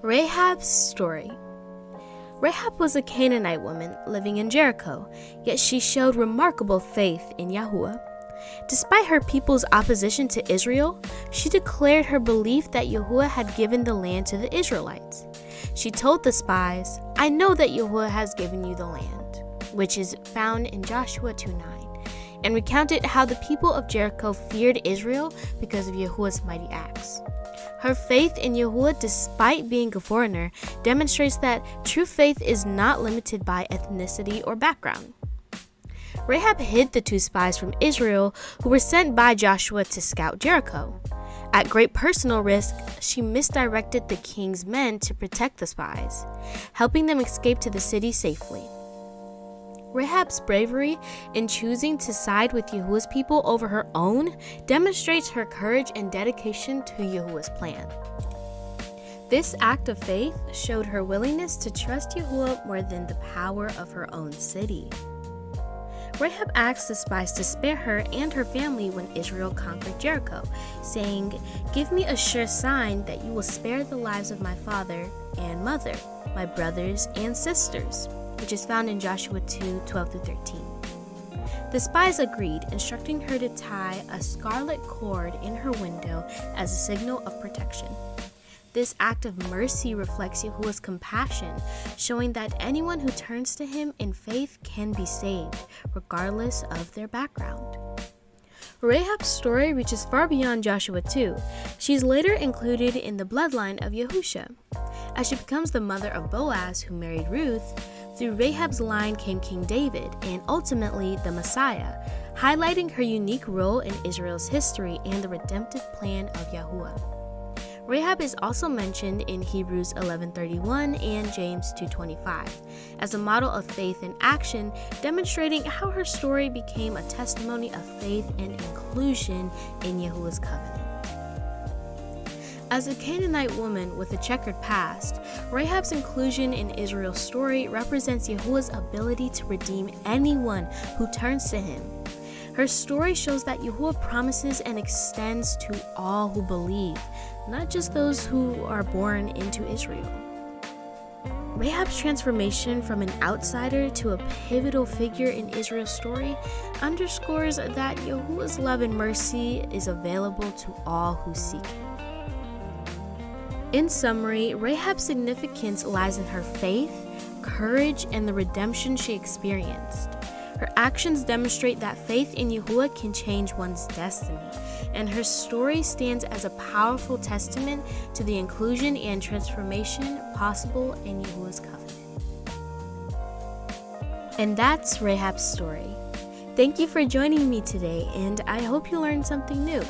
Rahab's story. Rahab was a Canaanite woman living in Jericho, yet she showed remarkable faith in Yahuwah. Despite her people's opposition to Israel, she declared her belief that Yahuwah had given the land to the Israelites. She told the spies, I know that Yahuwah has given you the land, which is found in Joshua 2 9, and recounted how the people of Jericho feared Israel because of Yahuwah's mighty acts. Her faith in Yahuwah, despite being a foreigner, demonstrates that true faith is not limited by ethnicity or background. Rahab hid the two spies from Israel who were sent by Joshua to scout Jericho. At great personal risk, she misdirected the king's men to protect the spies, helping them escape to the city safely. Rahab's bravery in choosing to side with Yahuwah's people over her own demonstrates her courage and dedication to Yahuwah's plan. This act of faith showed her willingness to trust Yahuwah more than the power of her own city. Rahab asked the spies to spare her and her family when Israel conquered Jericho, saying, Give me a sure sign that you will spare the lives of my father and mother, my brothers and sisters which is found in Joshua 2 12 13. The spies agreed, instructing her to tie a scarlet cord in her window as a signal of protection. This act of mercy reflects Yahuwah's compassion, showing that anyone who turns to him in faith can be saved, regardless of their background. Rahab's story reaches far beyond Joshua 2. She's later included in the bloodline of Yahusha. As she becomes the mother of Boaz, who married Ruth, through Rahab's line came King David and ultimately the Messiah, highlighting her unique role in Israel's history and the redemptive plan of Yahuwah. Rahab is also mentioned in Hebrews 11:31 and James 2:25 as a model of faith in action, demonstrating how her story became a testimony of faith and inclusion in Yahuwah's covenant. As a Canaanite woman with a checkered past, Rahab's inclusion in Israel's story represents Yahuwah's ability to redeem anyone who turns to him. Her story shows that Yahuwah promises and extends to all who believe, not just those who are born into Israel. Rahab's transformation from an outsider to a pivotal figure in Israel's story underscores that Yahuwah's love and mercy is available to all who seek him. In summary, Rahab's significance lies in her faith, courage, and the redemption she experienced. Her actions demonstrate that faith in Yahuwah can change one's destiny, and her story stands as a powerful testament to the inclusion and transformation possible in Yahuwah's covenant. And that's Rahab's story. Thank you for joining me today, and I hope you learned something new.